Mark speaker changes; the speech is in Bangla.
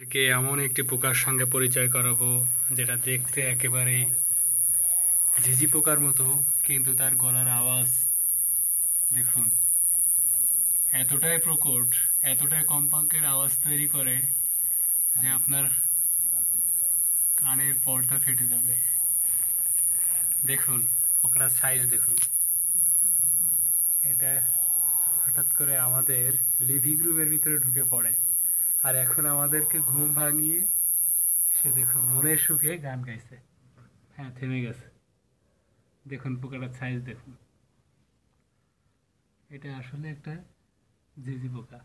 Speaker 1: কে এমন একটি পোকার সঙ্গে পরিচয় করাবো, যেটা দেখতে একেবারে ঝিঝি পোকার মতো, কিন্তু তার গলার আওয়াজ, দেখুন, এতটাই প্রকট, এতটাই কম্পাঙ্কের আওয়াজ তৈরি করে যে আপনার কানের পর্দা ফেটে যাবে। দেখুন পোকাটার সাইজ দেখুন। এটা হঠাৎ করে আমাদের লিভিং রুমের ভিতরে ঢুকে পড়ে। আর এখন আমাদেরকে ঘুম ভাঙিয়ে সে দেখুন মনের সুখে গান গাইছে। হ্যাঁ থেমে গেছে। দেখুন পোকাটার সাইজ দেখুন। এটা আসলে একটা জিজি পোকা